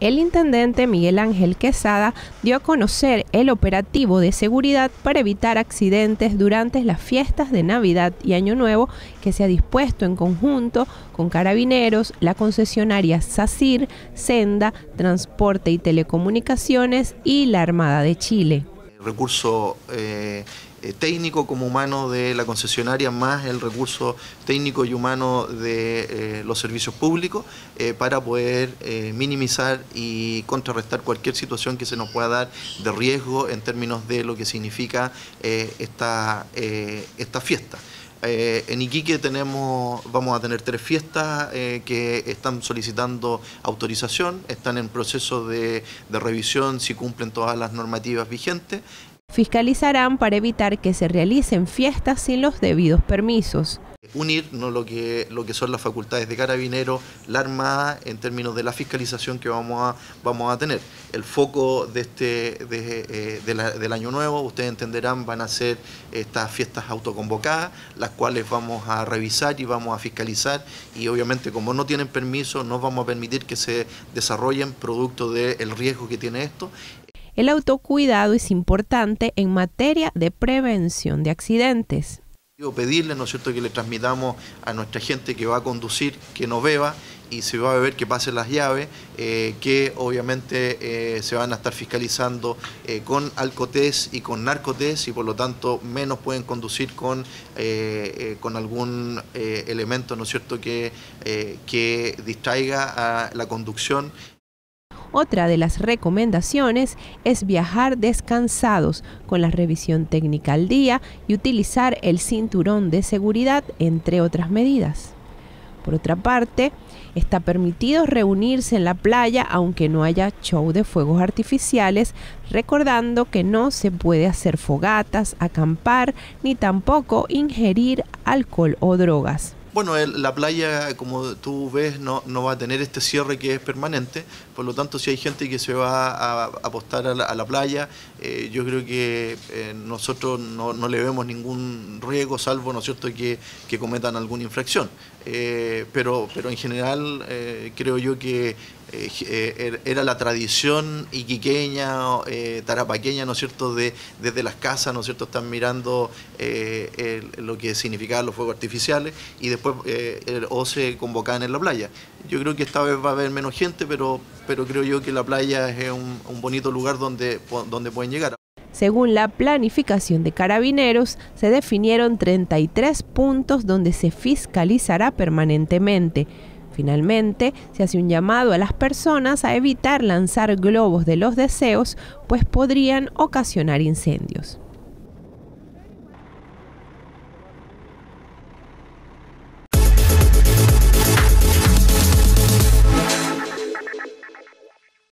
el intendente Miguel Ángel Quesada dio a conocer el operativo de seguridad para evitar accidentes durante las fiestas de Navidad y Año Nuevo que se ha dispuesto en conjunto con carabineros, la concesionaria SACIR, Senda, Transporte y Telecomunicaciones y la Armada de Chile. Recurso eh, eh, técnico como humano de la concesionaria más el recurso técnico y humano de eh, los servicios públicos para poder minimizar y contrarrestar cualquier situación que se nos pueda dar de riesgo en términos de lo que significa esta, esta fiesta. En Iquique tenemos, vamos a tener tres fiestas que están solicitando autorización, están en proceso de revisión si cumplen todas las normativas vigentes fiscalizarán para evitar que se realicen fiestas sin los debidos permisos. Unir ¿no? lo, que, lo que son las facultades de carabinero, la Armada, en términos de la fiscalización que vamos a, vamos a tener. El foco de este, de, eh, del año nuevo, ustedes entenderán, van a ser estas fiestas autoconvocadas, las cuales vamos a revisar y vamos a fiscalizar y obviamente como no tienen permiso, no vamos a permitir que se desarrollen producto del riesgo que tiene esto el autocuidado es importante en materia de prevención de accidentes. Pedirle, ¿no es cierto?, que le transmitamos a nuestra gente que va a conducir que no beba y se va a beber que pase las llaves, eh, que obviamente eh, se van a estar fiscalizando eh, con alcotés y con narcotés y por lo tanto menos pueden conducir con, con algún elemento, ¿no es cierto?, que, que distraiga a la conducción. Otra de las recomendaciones es viajar descansados con la revisión técnica al día y utilizar el cinturón de seguridad, entre otras medidas. Por otra parte, está permitido reunirse en la playa aunque no haya show de fuegos artificiales, recordando que no se puede hacer fogatas, acampar ni tampoco ingerir alcohol o drogas. Bueno, la playa, como tú ves, no, va a tener este cierre que es permanente, por lo tanto, si hay gente que se va a apostar a la, playa, eh, yo creo que eh, nosotros no, le vemos ningún riesgo, salvo, ¿no es cierto?, que, cometan alguna infracción. Eh, pero, pero en general, creo yo que era la tradición iquiqueña, eh, tarapaqueña, ¿no es cierto?, de, desde las casas, ¿no es cierto?, están mirando lo que significaban los fuegos artificiales y después o se convocaban en la playa. Yo creo que esta vez va a haber menos gente, pero, pero creo yo que la playa es un, un bonito lugar donde, donde pueden llegar. Según la planificación de carabineros, se definieron 33 puntos donde se fiscalizará permanentemente. Finalmente, se hace un llamado a las personas a evitar lanzar globos de los deseos, pues podrían ocasionar incendios.